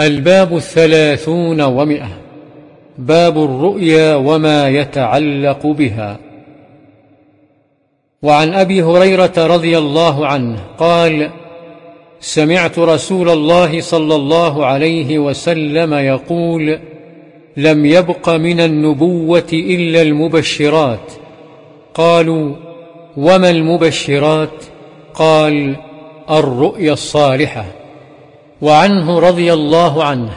الباب الثلاثون ومئة. باب الرؤيا وما يتعلق بها. وعن أبي هريرة رضي الله عنه قال سمعت رسول الله صلى الله عليه وسلم يقول لم يبق من النبوة إلا المبشرات. قالوا وما المبشرات؟ قال الرؤيا الصالحة. وعنه رضي الله عنه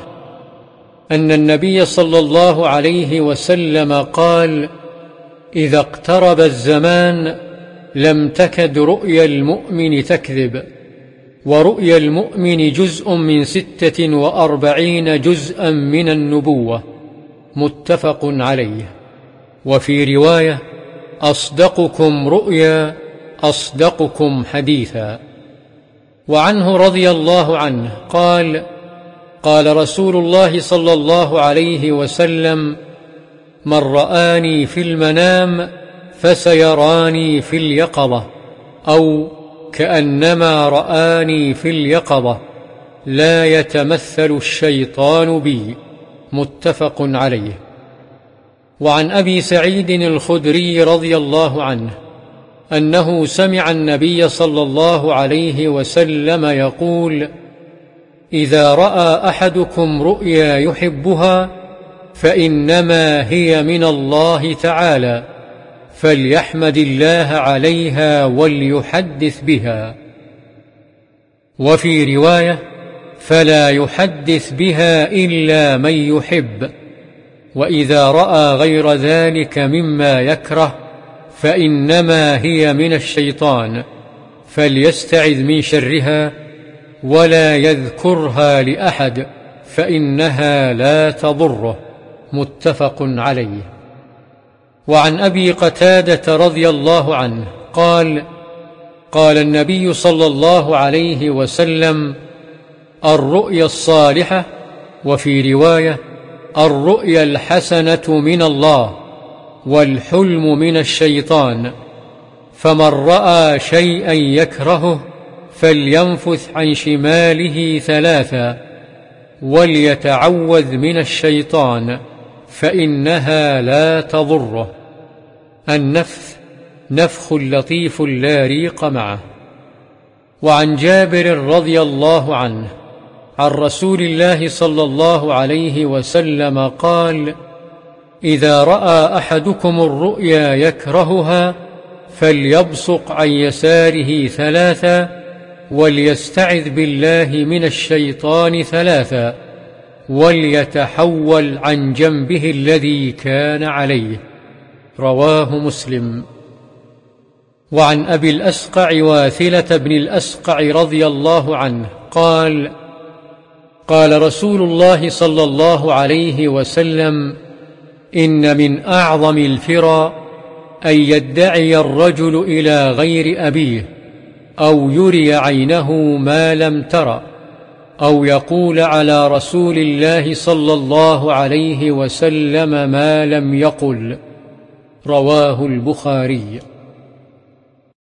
أن النبي صلى الله عليه وسلم قال إذا اقترب الزمان لم تكد رؤيا المؤمن تكذب ورؤيا المؤمن جزء من ستة وأربعين جزءا من النبوة متفق عليه. وفي رواية أصدقكم رؤيا أصدقكم حديثا. وعنه رضي الله عنه قال قال رسول الله صلى الله عليه وسلم من رآني في المنام فسيراني في اليقظة أو كأنما رآني في اليقظة لا يتمثل الشيطان بي. متفق عليه. وعن أبي سعيد الخدري رضي الله عنه أنه سمع النبي صلى الله عليه وسلم يقول إذا رأى أحدكم رؤيا يحبها فإنما هي من الله تعالى فليحمد الله عليها وليحدث بها. وفي رواية فلا يحدث بها إلا من يحب وإذا رأى غير ذلك مما يكره فإنما هي من الشيطان فليستعذ من شرها ولا يذكرها لأحد فإنها لا تضره. متفق عليه. وعن أبي قتادة رضي الله عنه قال قال النبي صلى الله عليه وسلم الرؤيا الصالحة وفي رواية الرؤيا الحسنة من الله. والحلم من الشيطان. فمن رأى شيئا يكرهه فلينفث عن شماله ثلاثا وليتعوذ من الشيطان فإنها لا تضره. النفث نفخ لطيف لا ريق معه. وعن جابر رضي الله عنه عن رسول الله صلى الله عليه وسلم قال إذا رأى أحدكم الرؤيا يكرهها فليبصق عن يساره ثلاثا وليستعذ بالله من الشيطان ثلاثا وليتحول عن جنبه الذي كان عليه. رواه مسلم. وعن أبي الأسقع واثلة بن الأسقع رضي الله عنه قال قال رسول الله صلى الله عليه وسلم إن من أعظم الفرى أن يدعي الرجل إلى غير أبيه أو يري عينه ما لم تر أو يقول على رسول الله صلى الله عليه وسلم ما لم يقل رواه البخاري